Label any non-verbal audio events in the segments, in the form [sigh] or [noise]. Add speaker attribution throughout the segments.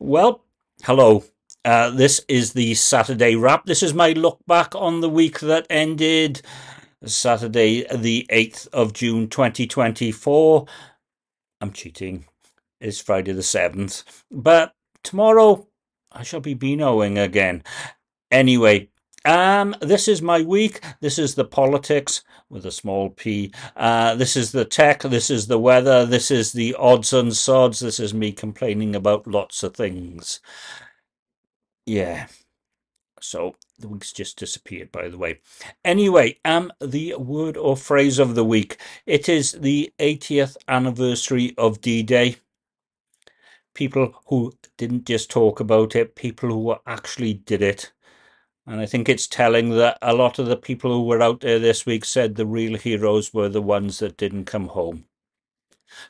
Speaker 1: Well, hello. Uh, this is the Saturday wrap. This is my look back on the week that ended Saturday, the 8th of June 2024. I'm cheating. It's Friday the 7th. But tomorrow I shall be Beanoing again. Anyway, um, this is my week. This is the politics with a small p. Uh, this is the tech. This is the weather. This is the odds and sods. This is me complaining about lots of things. Yeah. So the week's just disappeared, by the way. Anyway, um, the word or phrase of the week. It is the 80th anniversary of D-Day. People who didn't just talk about it, people who actually did it. And I think it's telling that a lot of the people who were out there this week said the real heroes were the ones that didn't come home.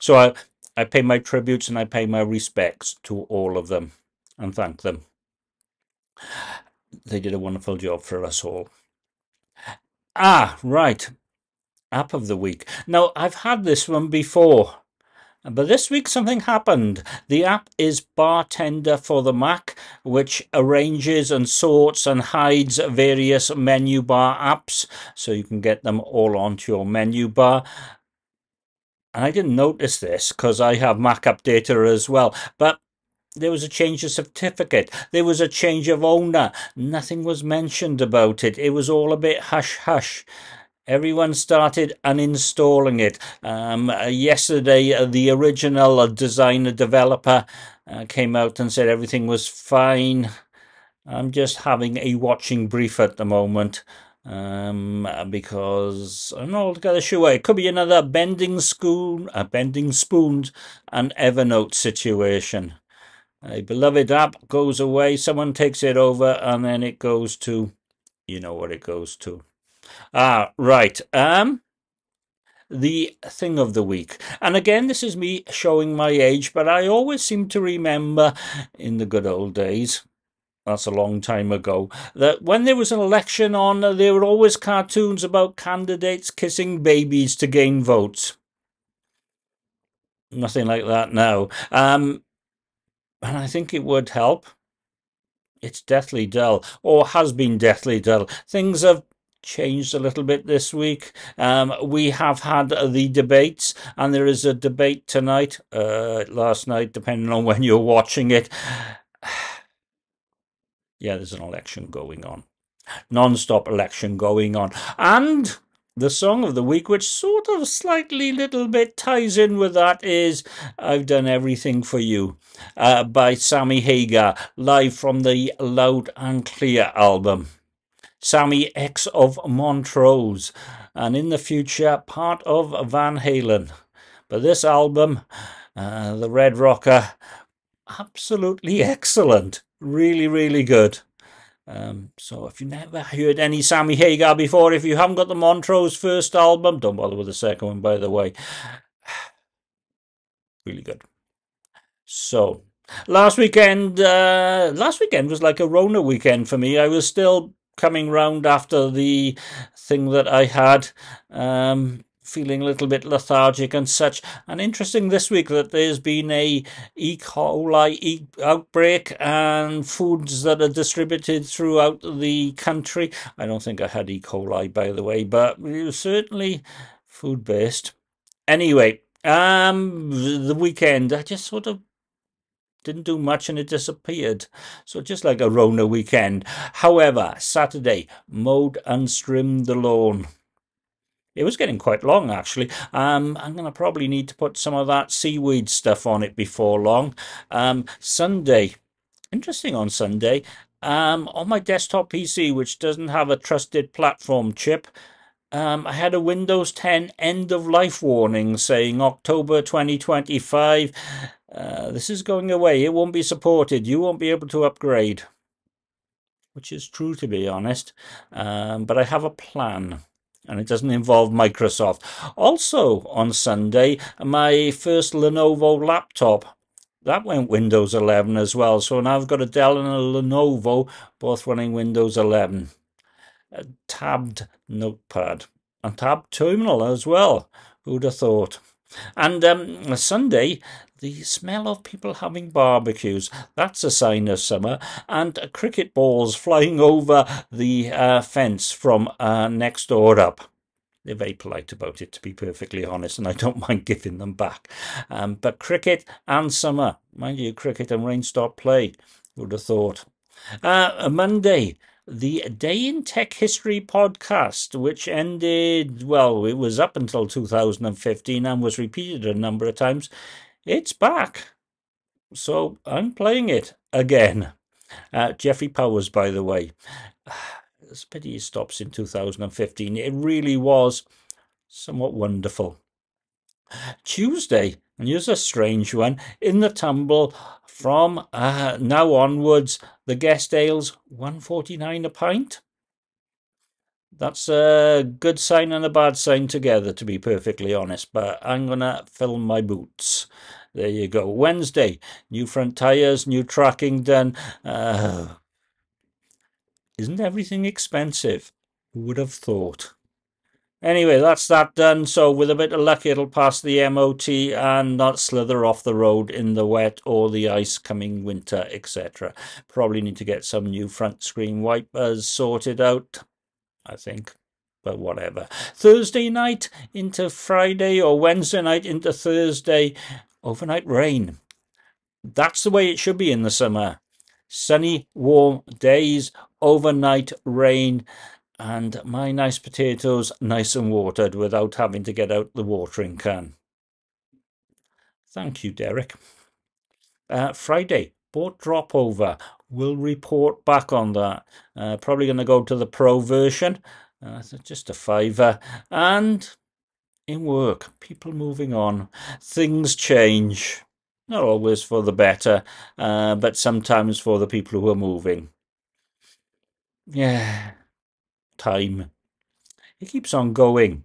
Speaker 1: So I, I pay my tributes and I pay my respects to all of them and thank them. They did a wonderful job for us all. Ah, right. App of the week. Now, I've had this one before. But this week something happened. The app is Bartender for the Mac, which arranges and sorts and hides various menu bar apps so you can get them all onto your menu bar. And I didn't notice this because I have MacUpdater as well. But there was a change of certificate. There was a change of owner. Nothing was mentioned about it. It was all a bit hush hush everyone started uninstalling it. Um, uh, yesterday, uh, the original uh, designer developer uh, came out and said everything was fine. I'm just having a watching brief at the moment um, because I'm not altogether sure. It could be another bending spoon, a bending spoons, and Evernote situation. A beloved app goes away, someone takes it over, and then it goes to, you know what it goes to. Ah, right. Um, the thing of the week. And again, this is me showing my age, but I always seem to remember in the good old days, that's a long time ago, that when there was an election on, there were always cartoons about candidates kissing babies to gain votes. Nothing like that now. Um, and I think it would help. It's deathly dull, or has been deathly dull. Things have changed a little bit this week. Um, we have had the debates, and there is a debate tonight, uh, last night, depending on when you're watching it. [sighs] yeah, there's an election going on, non-stop election going on, and the song of the week, which sort of slightly little bit ties in with that, is I've Done Everything for You uh, by Sammy Hagar, live from the Loud and Clear album. Sammy X of Montrose, and in the future part of Van Halen. But this album, uh, The Red Rocker, absolutely excellent. Really, really good. Um, so if you've never heard any Sammy Hagar before, if you haven't got the Montrose first album, don't bother with the second one, by the way. [sighs] really good. So last weekend, uh, last weekend was like a Rona weekend for me. I was still coming round after the thing that I had. Um, feeling a little bit lethargic and such. And interesting this week that there's been a E. coli outbreak and foods that are distributed throughout the country. I don't think I had E. coli, by the way, but certainly food based. Anyway, um, the weekend, I just sort of didn't do much and it disappeared. So just like a Rona weekend. However, Saturday, mowed and trimmed the lawn. It was getting quite long, actually. Um, I'm going to probably need to put some of that seaweed stuff on it before long. Um, Sunday, interesting on Sunday, um, on my desktop PC, which doesn't have a trusted platform chip, um, I had a Windows 10 end of life warning saying October 2025 uh, this is going away. It won't be supported. You won't be able to upgrade. Which is true, to be honest. Um, but I have a plan. And it doesn't involve Microsoft. Also, on Sunday, my first Lenovo laptop. That went Windows 11 as well. So now I've got a Dell and a Lenovo, both running Windows 11. A tabbed notepad. A tabbed terminal as well. Who'd have thought? And um, Sunday, the smell of people having barbecues. That's a sign of summer. And cricket balls flying over the uh, fence from uh, next door up. They're very polite about it, to be perfectly honest, and I don't [laughs] mind giving them back. Um, but cricket and summer, mind you, cricket and rain stop play. Would have thought. Uh, Monday, the Day in Tech History podcast, which ended, well, it was up until 2015 and was repeated a number of times. It's back. So I'm playing it again. Uh, Jeffrey Powers, by the way. [sighs] It's a pity he stops in 2015. It really was somewhat wonderful. Tuesday, and here's a strange one, in the tumble from uh, now onwards, the guest ales 149 a pint. That's a good sign and a bad sign together, to be perfectly honest. But I'm gonna fill my boots. There you go. Wednesday, new front tyres, new tracking done. Uh, isn't everything expensive? Who would have thought? Anyway, that's that done. So with a bit of luck, it'll pass the MOT and not slither off the road in the wet or the ice coming winter, etc. Probably need to get some new front screen wipers sorted out, I think. But whatever. Thursday night into Friday or Wednesday night into Thursday, overnight rain. That's the way it should be in the summer sunny, warm days, overnight rain, and my nice potatoes nice and watered without having to get out the watering can. Thank you, Derek. Uh, Friday, boat Dropover. We'll report back on that. Uh, probably going to go to the pro version. Uh, just a fiver. And in work, people moving on. Things change not always for the better, uh, but sometimes for the people who are moving. Yeah, time. It keeps on going.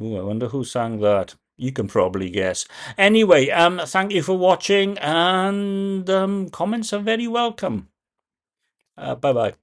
Speaker 1: Ooh, I wonder who sang that. You can probably guess. Anyway, um, thank you for watching, and um, comments are very welcome. Uh, bye bye.